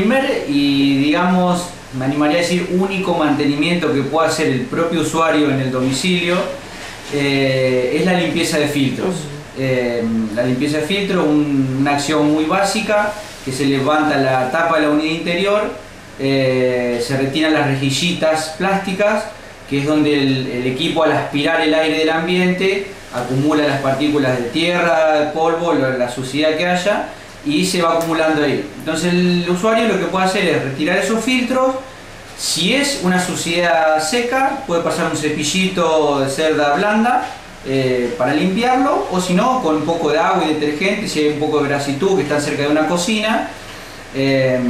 primer y digamos, me animaría a decir único mantenimiento que pueda hacer el propio usuario en el domicilio eh, es la limpieza de filtros. Eh, la limpieza de filtros, una acción muy básica, que se levanta la tapa de la unidad interior, eh, se retiran las rejillitas plásticas, que es donde el, equipo al aspirar el aire del ambiente acumula las partículas de tierra, polvo, la suciedad que haya, y se va acumulando ahí. Entonces el usuario lo que puede hacer es retirar esos filtros, si es una suciedad seca, puede pasar un cepillito de cerda blanda eh, para limpiarlo, o si no, con un poco de agua y detergente, si hay un poco de grasitud que está cerca de una cocina. Eh,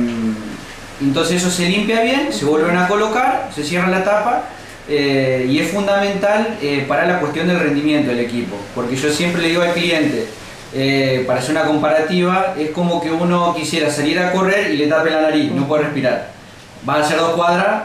entonces eso se limpia bien, se vuelven a colocar, se cierra la tapa eh, y es fundamental para la cuestión del rendimiento del equipo, porque yo siempre le digo al cliente, para hacer una comparativa, es como que uno quisiera salir a correr y le tape la nariz, no puede respirar. Va a hacer dos cuadras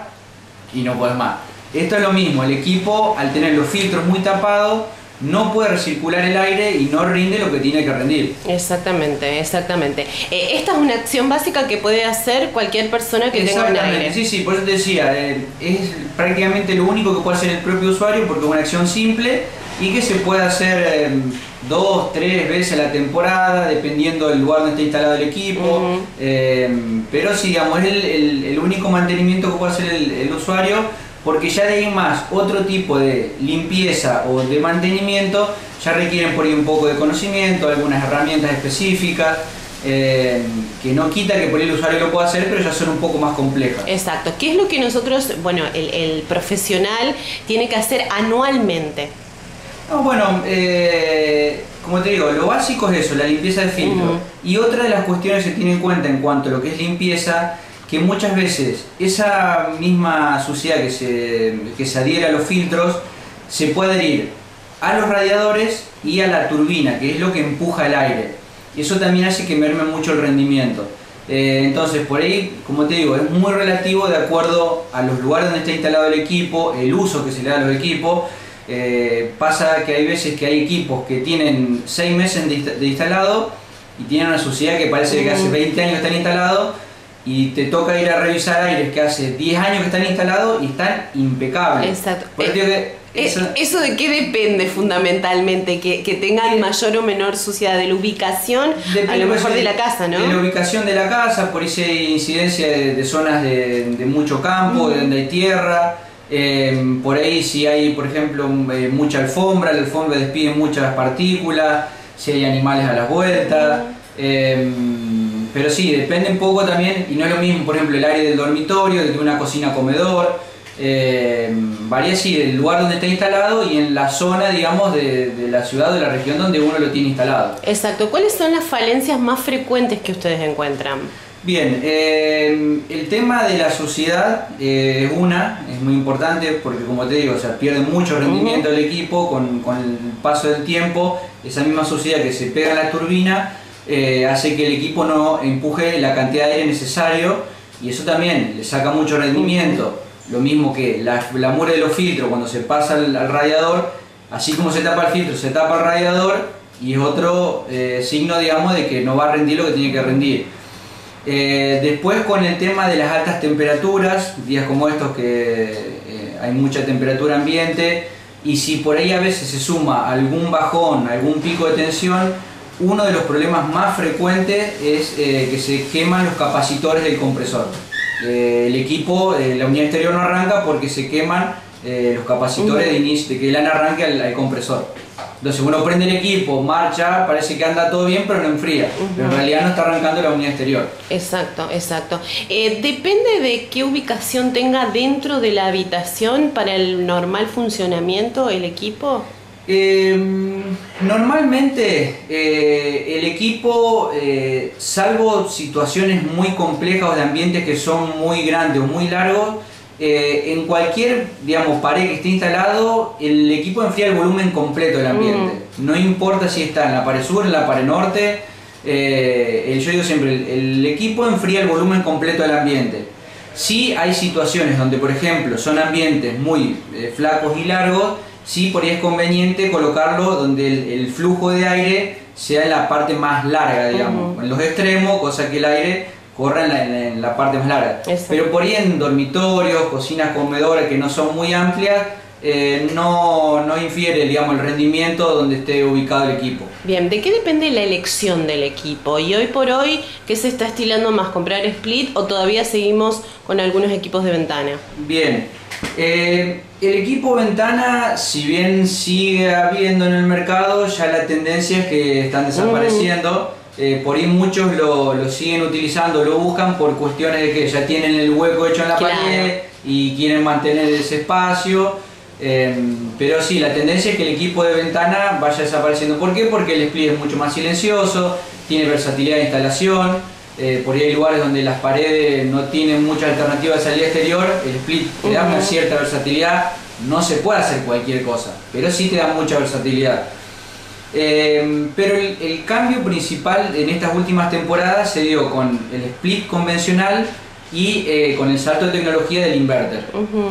y no puedes más. Esto es lo mismo, el equipo al tener los filtros muy tapados no puede recircular el aire y no rinde lo que tiene que rendir. Exactamente, exactamente. Eh, esta es una acción básica que puede hacer cualquier persona que tenga un aire. Sí, sí, por eso te decía, eh, es prácticamente lo único que puede hacer el propio usuario porque es una acción simple y que se puede hacer em, dos, tres veces a la temporada, dependiendo del lugar donde esté instalado el equipo. Pero sí, digamos, es el, único mantenimiento que puede hacer el usuario porque ya de ahí más otro tipo de limpieza o de mantenimiento ya requieren por ahí un poco de conocimiento, algunas herramientas específicas. Eh, que no quita que por ahí el usuario lo pueda hacer, pero ya son un poco más complejas. Exacto. ¿Qué es lo que nosotros, bueno, el, profesional tiene que hacer anualmente? bueno, eh, como te digo, lo básico es eso, la limpieza del filtro. Y otra de las cuestiones que se tiene en cuenta en cuanto a lo que es limpieza que muchas veces esa misma suciedad que se, que se adhiere a los filtros se puede adherir a los radiadores y a la turbina, que es lo que empuja el aire. Y eso también hace que merme mucho el rendimiento. Eh, entonces, por ahí, como te digo, es muy relativo de acuerdo a los lugares donde está instalado el equipo, el uso que se le da a los equipos. Eh, pasa que hay veces que hay equipos que tienen 6 meses de, instalado y tienen una suciedad que parece que hace 20 años que están instalados y te toca ir a revisar aires que hace 10 años que están instalados y están impecables. Exacto. Eh, eh, eso, de qué depende fundamentalmente? Que, que tengan mayor o menor suciedad de la ubicación, a lo mejor de, la casa, ¿no? De la ubicación de la casa, por esa incidencia de, zonas de, mucho campo, de donde hay tierra. Eh, por ahí si hay, por ejemplo, mucha alfombra, la alfombra despide muchas partículas, si hay animales a las vueltas. Pero sí, depende un poco también, y no es lo mismo, por ejemplo, el aire del dormitorio, de una cocina-comedor, eh, varía así del lugar donde está instalado y en la zona, digamos, de, la ciudad o de la región donde uno lo tiene instalado. Exacto. ¿Cuáles son las falencias más frecuentes que ustedes encuentran? Bien, eh, el tema de la suciedad eh, es una, es muy importante porque como te digo, o sea, pierde mucho rendimiento el equipo con, con el paso del tiempo, esa misma suciedad que se pega en la turbina eh, hace que el equipo no empuje la cantidad de aire necesario y eso también le saca mucho rendimiento. Lo mismo que la, la de los filtros cuando se pasa al, radiador, así como se tapa el filtro, se tapa el radiador y es otro eh, signo, digamos, de que no va a rendir lo que tiene que rendir. Eh, después con el tema de las altas temperaturas, días como estos que hay mucha temperatura ambiente, y si por ahí a veces se suma algún bajón, algún pico de tensión, uno de los problemas más frecuentes es eh, que se queman los capacitores del compresor. Eh, el equipo, eh, la unidad exterior no arranca porque se queman los capacitores de, inicio, de que el arranque al, compresor. Entonces uno prende el equipo, marcha, parece que anda todo bien, pero no enfría. Pero en realidad no está arrancando la unidad exterior. Exacto, exacto. depende de qué ubicación tenga dentro de la habitación para el normal funcionamiento el equipo. Em, normalmente eh, el equipo, eh, salvo situaciones muy complejas o de ambientes que son muy grandes o muy largos, eh, en cualquier digamos, pared que esté instalado, el equipo enfría el volumen completo del ambiente. Mm. No importa si está en la pared sur, en la pared norte, yo digo siempre, el, el equipo enfría el volumen completo del ambiente. Si hay situaciones donde, por ejemplo, son ambientes muy flacos y largos, sí por ahí es conveniente colocarlo donde el, flujo de aire sea en la parte más larga, digamos, en los extremos, cosa que el aire corra en la, parte más larga. Pero por ahí en dormitorios, cocinas, comedores que no son muy amplias, eh, no, no, infiere digamos, el rendimiento donde esté ubicado el equipo. Bien, ¿de qué depende la elección del equipo? Y hoy por hoy, ¿qué se está estilando más? ¿Comprar split o todavía seguimos con algunos equipos de ventana? Bien, eh, el equipo ventana, si bien sigue habiendo en el mercado, ya la tendencia es que están desapareciendo. Eh, por ahí muchos lo, siguen utilizando, lo buscan por cuestiones de que ya tienen el hueco hecho en la pared y quieren mantener ese espacio. Em, pero sí, la tendencia es que el equipo de ventana vaya desapareciendo. ¿Por qué? Porque el split es mucho más silencioso, tiene versatilidad de instalación. Eh, por ahí hay lugares donde las paredes no tienen mucha alternativa de salida exterior. El split te da una cierta versatilidad. No se puede hacer cualquier cosa, pero sí te da mucha versatilidad. Em, pero el, cambio principal en estas últimas temporadas se dio con el split convencional y eh, con el salto de tecnología del inverter.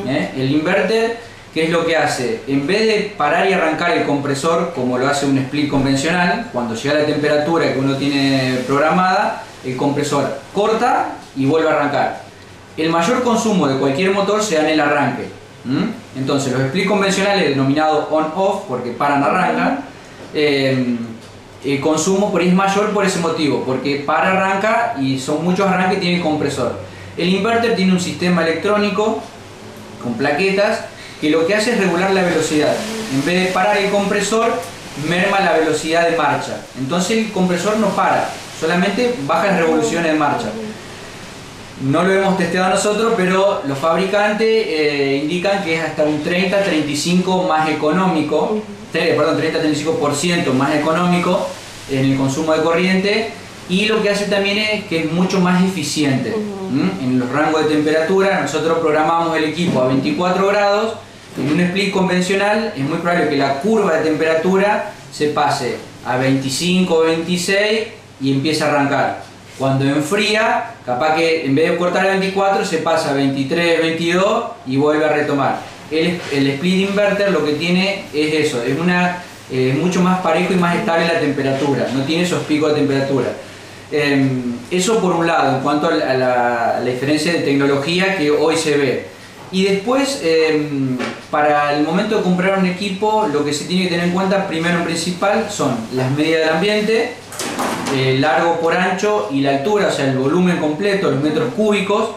¿eh? El inverter ¿Qué es lo que hace? En vez de parar y arrancar el compresor, como lo hace un split convencional, cuando llega la temperatura que uno tiene programada, el compresor corta y vuelve a arrancar. El mayor consumo de cualquier motor se da en el arranque. Entonces los split convencionales, denominados on-off, porque paran, arrancan, eh, el consumo por ahí es mayor por ese motivo, porque para, arranca y son muchos arranques tiene compresor. El inverter tiene un sistema electrónico con plaquetas que lo que hace es regular la velocidad. En vez de parar el compresor, merma la velocidad de marcha. Entonces el compresor no para, solamente baja las revoluciones de marcha. No lo hemos testeado nosotros, pero los fabricantes eh, indican que es hasta un 30-35 más económico, perdón, 30-35% más económico en el consumo de corriente y lo que hace también es que es mucho más eficiente. En los rangos de temperatura nosotros programamos el equipo a 24 grados en un split convencional es muy probable que la curva de temperatura se pase a 25 o 26 y empiece a arrancar. Cuando enfría, capaz que en vez de cortar a 24 se pasa a 23, 22 y vuelve a retomar. El, split inverter lo que tiene es eso, es una eh, mucho más parejo y más estable la temperatura, no tiene esos picos de temperatura. Em, eso por un lado, en cuanto a la diferencia de tecnología que hoy se ve. Y después, em, para el momento de comprar un equipo, lo que se tiene que tener en cuenta, primero en principal, son las medidas del ambiente, el largo por ancho y la altura, o sea, el volumen completo, los metros cúbicos.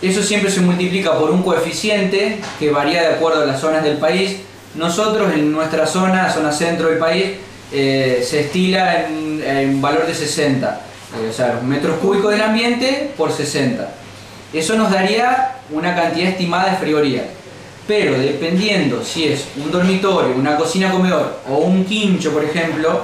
Eso siempre se multiplica por un coeficiente que varía de acuerdo a las zonas del país. Nosotros en nuestra zona, zona centro del país, eh, se estila en, un valor de 60, eh, o sea, los metros cúbicos del ambiente por 60. Eso nos daría una cantidad estimada de frigoría. Pero dependiendo si es un dormitorio, una cocina comedor o un quincho, por ejemplo,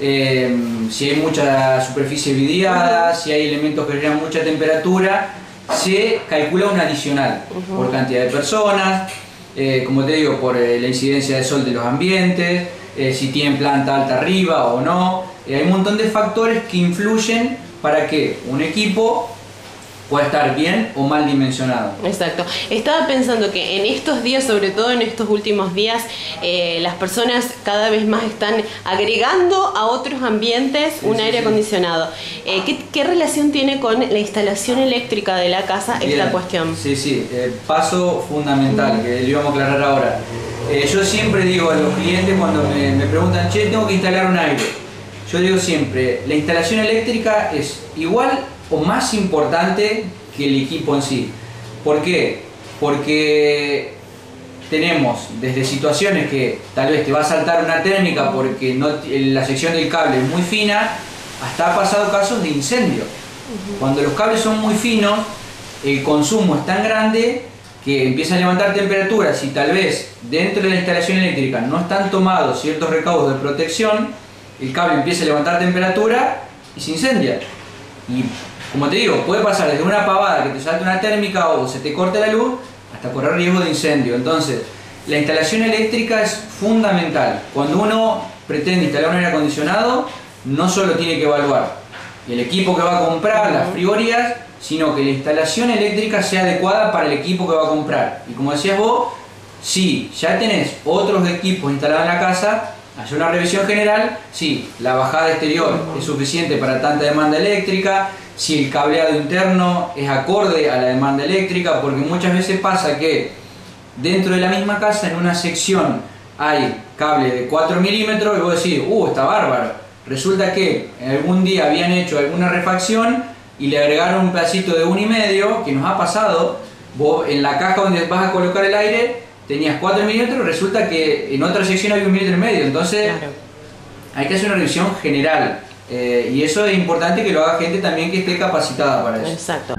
eh, si hay mucha superficie vidriada, si hay elementos que generan mucha temperatura, se calcula un adicional por cantidad de personas, eh, como te digo, por eh, la incidencia de sol de los ambientes, si tienen planta alta arriba o no. hay un montón de factores que influyen para que un equipo puede estar bien o mal dimensionado. Exacto. Estaba pensando que en estos días, sobre todo en estos últimos días, eh, las personas cada vez más están agregando a otros ambientes un aire acondicionado. Eh, ¿qué, relación tiene con la instalación eléctrica de la casa esta cuestión? Sí, sí, paso fundamental que le íbamos a aclarar ahora. Eh, yo siempre digo a los clientes cuando me, me preguntan, che, tengo que instalar un aire. Yo digo siempre, la instalación eléctrica es igual o más importante que el equipo en sí. ¿Por qué? Porque tenemos desde situaciones que tal vez te va a saltar una térmica porque no, la sección del cable es muy fina, hasta ha pasado casos de incendio. Cuando los cables son muy finos, el consumo es tan grande que empieza a levantar temperaturas y tal vez dentro de la instalación eléctrica no están tomados ciertos recaudos de protección, el cable empieza a levantar temperatura y se incendia. Y como te digo, puede pasar desde una pavada que te salte una térmica o se te corte la luz hasta correr riesgo de incendio. Entonces, la instalación eléctrica es fundamental. Cuando uno pretende instalar un aire acondicionado, no solo tiene que evaluar el equipo que va a comprar, las frigorías, sino que la instalación eléctrica sea adecuada para el equipo que va a comprar. Y como decías vos, si ya tenés otros equipos instalados en la casa, hacer una revisión general, si la bajada exterior es suficiente para tanta demanda eléctrica, si el cableado interno es acorde a la demanda eléctrica, porque muchas veces pasa que dentro de la misma casa, en una sección, hay cable de 4 milímetros y vos decís, uh, está bárbaro. Resulta que algún día habían hecho alguna refacción y le agregaron un pedacito de 1,5 que nos ha pasado. Vos en la caja donde vas a colocar el aire tenías 4 milímetros, resulta que en otra sección había un milímetro y medio. Entonces hay que hacer una revisión general. Eh, y eso es importante que lo haga gente también que esté capacitada para eso. Exacto.